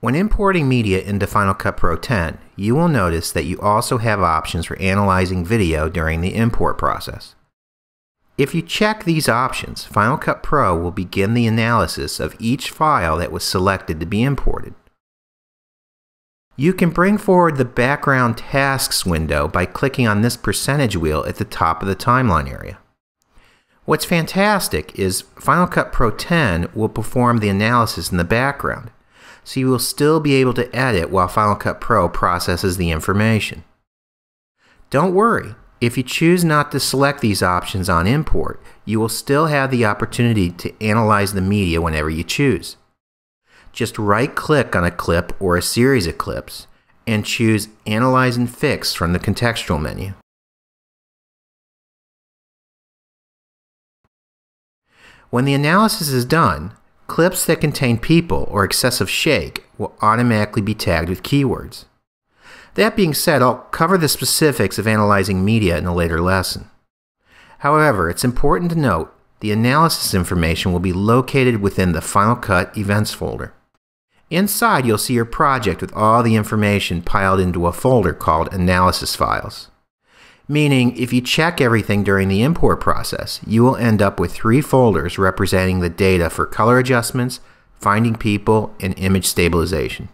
When importing media into Final Cut Pro 10, you will notice that you also have options for analyzing video during the import process. If you check these options, Final Cut Pro will begin the analysis of each file that was selected to be imported. You can bring forward the Background Tasks window by clicking on this percentage wheel at the top of the timeline area. What's fantastic is Final Cut Pro 10 will perform the analysis in the background, so you will still be able to edit while Final Cut Pro processes the information. Don't worry, if you choose not to select these options on import, you will still have the opportunity to analyze the media whenever you choose. Just right click on a clip or a series of clips and choose Analyze and Fix from the contextual menu. When the analysis is done, clips that contain people or excessive shake will automatically be tagged with keywords. That being said, I'll cover the specifics of analyzing media in a later lesson. However, it's important to note the analysis information will be located within the Final Cut Events folder. Inside, you'll see your project with all the information piled into a folder called Analysis Files. Meaning, if you check everything during the import process, you will end up with three folders representing the data for color adjustments, finding people, and image stabilization.